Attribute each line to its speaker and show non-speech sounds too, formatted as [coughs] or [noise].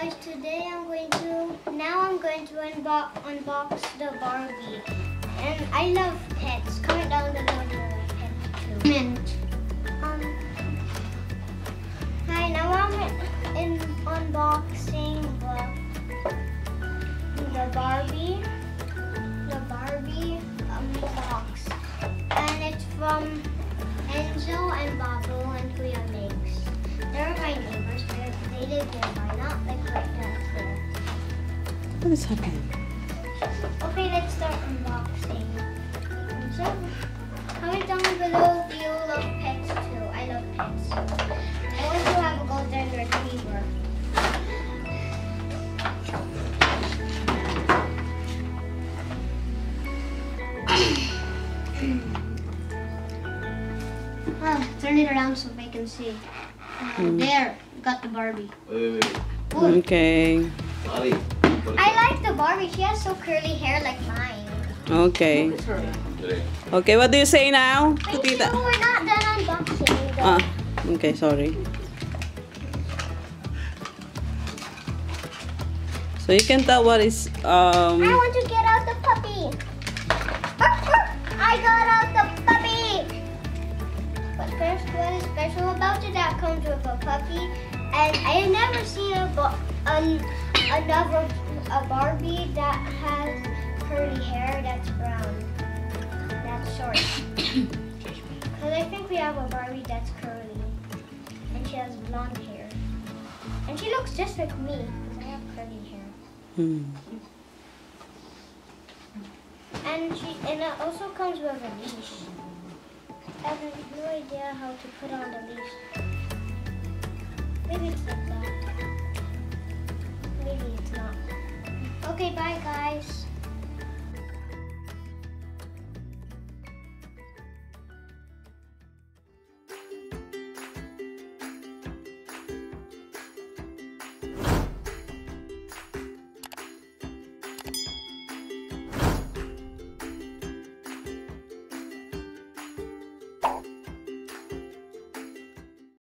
Speaker 1: guys, today I'm going to, now I'm going to unbox, unbox the Barbie. And I love pets. Comment down below if you like pets too. Mint. Um, hi, now I'm in unboxing the, the Barbie, the Barbie um, box. And it's from Enzo and Babu
Speaker 2: What is happening?
Speaker 1: Okay, let's start unboxing. So, comment down below if you love pets too. I love pets. I want to have a golden retriever. [coughs] Ah, turn it around so they can see. Uh, There, got the Barbie.
Speaker 3: Wait, wait, wait.
Speaker 2: Okay.
Speaker 3: Ali.
Speaker 1: I like the Barbie. She has so curly hair like mine.
Speaker 2: Okay. Okay, what do you say now?
Speaker 1: Wait,
Speaker 2: Tita?
Speaker 1: no, we're not done unboxing. The
Speaker 2: Ah, okay, sorry. So you can tell what is um I
Speaker 1: want to get out the puppy. That comes with a puppy, and I have never seen a an, another a Barbie that has curly hair that's brown, that's short. [coughs] Because I think we have a Barbie that's curly, and she has blonde hair, and she looks just like me because I have curly hair.
Speaker 2: hmm.
Speaker 1: And she and it also comes with a leash. I have no idea how to put on the leash. Maybe it's that. Maybe it's not. Okay, bye guys.